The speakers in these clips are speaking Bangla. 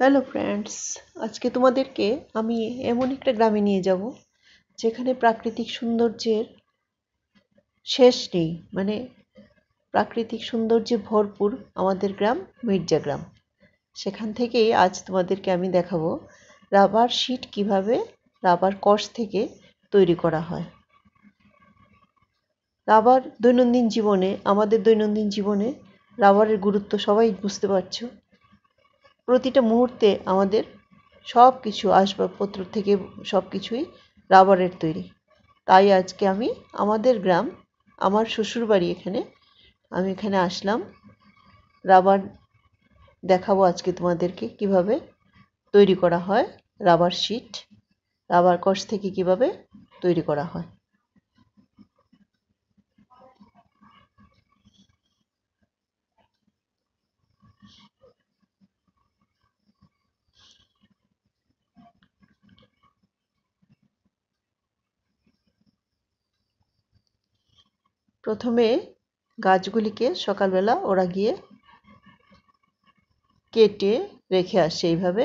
হ্যালো ফ্রেন্ডস আজকে তোমাদেরকে আমি এমন একটা গ্রামে নিয়ে যাব, যেখানে প্রাকৃতিক সৌন্দর্যের শেষ নেই মানে প্রাকৃতিক সৌন্দর্যে ভরপুর আমাদের গ্রাম মির্জা গ্রাম। সেখান থেকেই আজ তোমাদেরকে আমি দেখাবো রাবার শিট কীভাবে রাবার কষ থেকে তৈরি করা হয়। রাবার দৈনন্দিন জীবনে, আমাদের দৈনন্দিন জীবনে রাবারের গুরুত্ব সবাই বুঝতে পারছ। প্রতিটা মুহূর্তে আমাদের সব কিছু আসবাবপত্র থেকে সব কিছুই রাবারের তৈরি। তাই আজকে আমি আমাদের গ্রাম, আমার শ্বশুরবাড়ি এখানে, আমি এখানে আসলাম। রাবার দেখাবো আজকে তোমাদেরকে কীভাবে তৈরি করা হয়, রাবার শিট, রাবার কষ থেকে কীভাবে তৈরি করা হয়। প্রথমে গাছগুলিকে সকালবেলা ওরা গিয়ে কেটে রেখে আসে এইভাবে।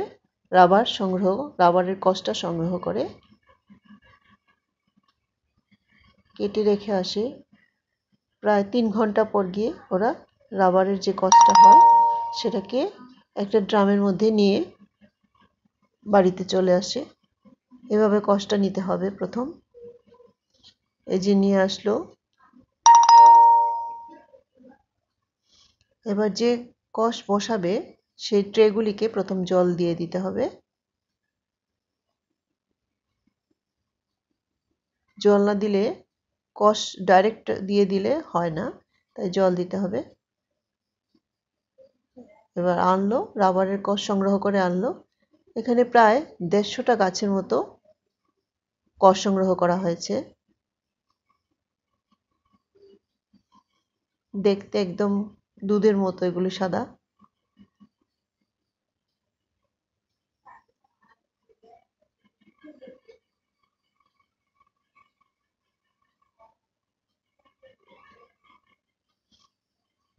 রাবার সংগ্রহ, রাবারের কষটা সংগ্রহ করে কেটে রেখে আসে। প্রায় তিন ঘণ্টা পর গিয়ে ওরা রাবারের যে কষটা হয়, সেটাকে একটা ড্রামের মধ্যে নিয়ে বাড়িতে চলে আসে। এভাবে কষটা নিতে হবে প্রথম। এই যে নিয়ে আসলো এবার যে কষ বসাবে, সেই ট্রেগুলিকে প্রথম জল দিয়ে দিতে হবে। জল না দিলে কষ ডাইরেক্ট দিয়ে দিলে হয় না, তাই জল দিতে হবে। এবার আনলো, রাবারের কষ সংগ্রহ করে আনলো। এখানে প্রায় দেড়শোটা গাছের মতো কষ সংগ্রহ করা হয়েছে। দেখতে একদম দুধের মতো এগুলো সাদা।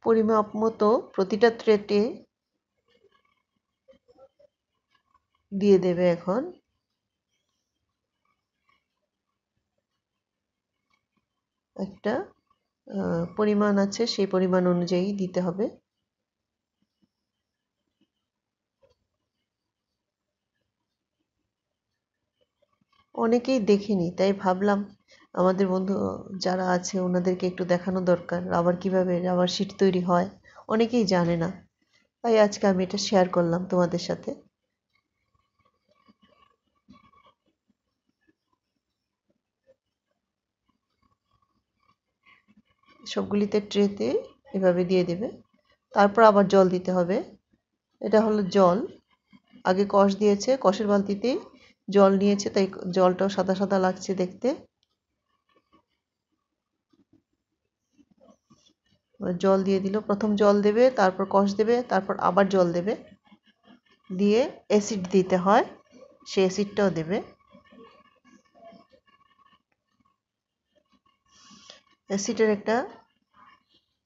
পরিমাপ মতো প্রতিটা ট্রেতে দিয়ে দেবে এখন। একটা পরিমাণ আছে, সেই পরিমাণ অনুযায়ী দিতে হবে। অনেকেই দেখেনি, তাই ভাবলাম আমাদের বন্ধু যারা আছে ওনাদেরকে একটু দেখানো দরকার, রাবার কীভাবে রাবার শিট তৈরি হয়, অনেকেই জানে না। তাই আজকে আমি এটা শেয়ার করলাম তোমাদের সাথে। সবগুলিতে ট্রেতে এভাবে দিয়ে দেবে। তারপর আবার জল দিতে হবে। এটা হলো জল। আগে কষ দিয়েছে, কষের বালতিতে জল নিয়েছে, তাই জলটাও সাদা সাদা লাগছে দেখতে। জল দিয়ে দিল। প্রথম জল দেবে, তারপর কষ দেবে, তারপর আবার জল দেবে। দিয়ে অ্যাসিড দিতে হয়, সে অ্যাসিডটাও দেবে। অ্যাসিডের একটা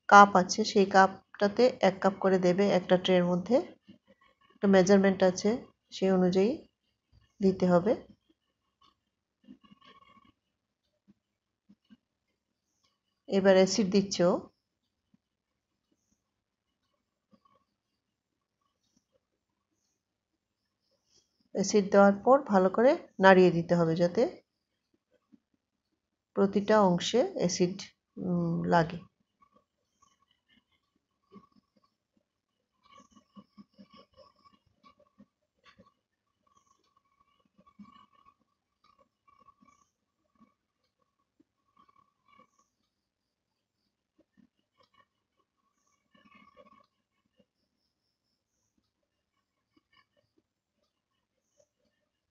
কাপ আছে, সেই কাপটাতে এক কাপ করে দেবে একটা ট্রের মধ্যে। একটা মেজারমেন্ট আছে, সেই অনুযায়ী দিতে হবে। এবার অ্যাসিড দিচ্ছ। অ্যাসিড দেওয়ার পর ভালো করে নাড়িয়ে দিতে হবে যাতে প্রতিটা অংশে অ্যাসিড লাগে।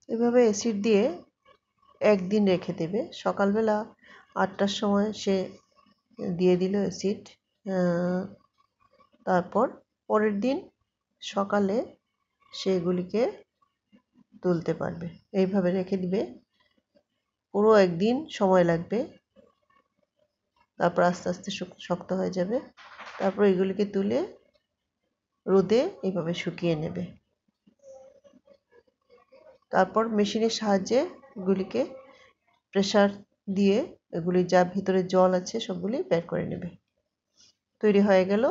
এভাবে অ্যাসিড দিয়ে একদিন রেখে দেবে। সকালবেলা আটটার সময় সে দিয়ে দিল অ্যাসিড তারপর পরের দিন সকালে সেগুলিকে তুলতে পারবে। এইভাবে রেখে দিবে। পুরো একদিন সময় লাগবে। তারপর আস্তে আস্তে শক্ত হয়ে যাবে। তারপর এগুলিকে তুলে রোদে এইভাবে শুকিয়ে নেবে। তারপর মেশিনের সাহায্যে এগুলিকে প্রেসার দিয়ে এগুলি যা ভিতরে জল আছে সবগুলি বের করে নেবে। তৈরি হয়ে গেল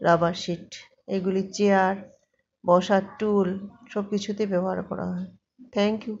রাবার শিট। এগুলি চেয়ার বসার টুল সব কিছুতে ব্যবহার করা হয়। Thank you